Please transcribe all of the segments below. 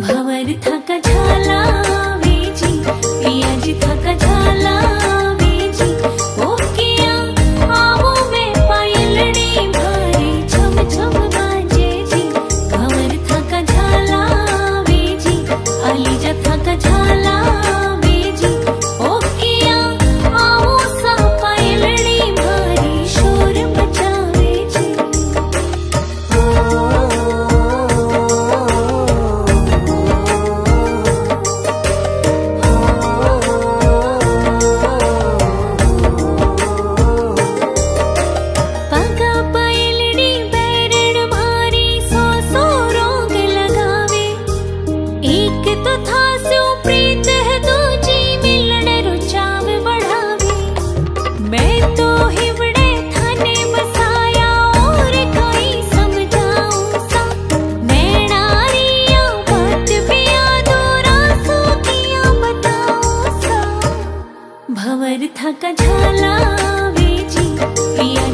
भवरि तथा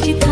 जितु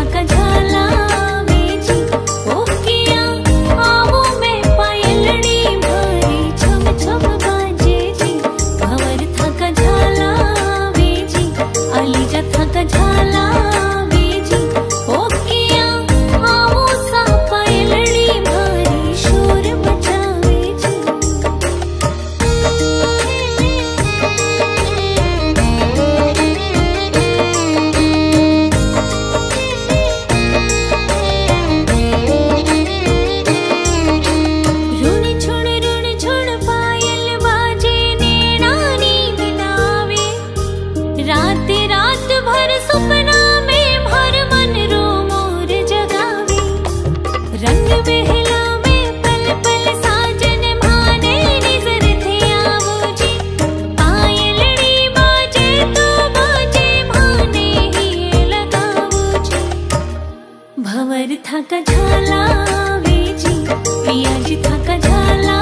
थाका झाला वेजी. पियाजी थला झाला